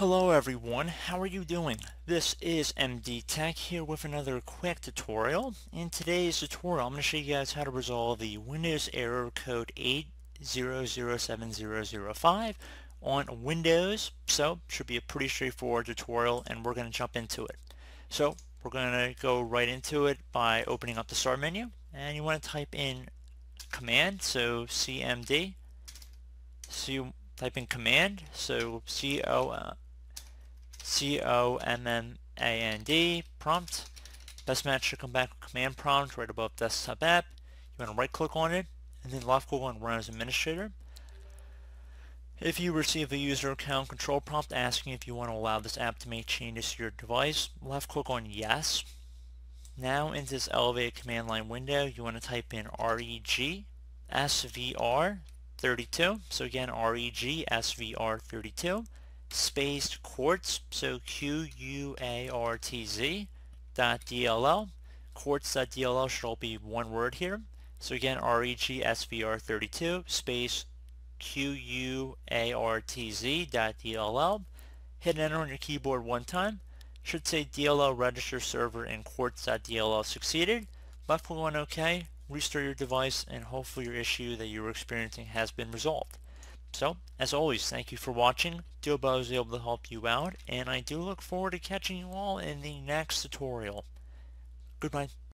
Hello everyone, how are you doing? This is MD Tech here with another quick tutorial. In today's tutorial I'm going to show you guys how to resolve the Windows error code 8007005 on Windows. So should be a pretty straightforward tutorial and we're going to jump into it. So we're going to go right into it by opening up the start menu and you want to type in command so CMD so you type in command so C O uh, C-O-M-M-A-N-D, prompt. Best match should come back with command prompt right above desktop app. You want to right click on it and then left click on run as administrator. If you receive a user account control prompt asking if you want to allow this app to make changes to your device, left click on yes. Now into this elevated command line window, you want to type in reg svr32. So again, reg svr32 spaced quartz, so Q-U-A-R-T-Z dot D-L-L. Quartz.dll should all be one word here. So again, REG-SVR32 space Q-U-A-R-T-Z dot D-L-L. Hit enter on your keyboard one time. Should say DLL register server and quartz.dll succeeded. Left click on OK, restart your device, and hopefully your issue that you were experiencing has been resolved. So, as always, thank you for watching. Do hope I was able to help you out, and I do look forward to catching you all in the next tutorial. Goodbye.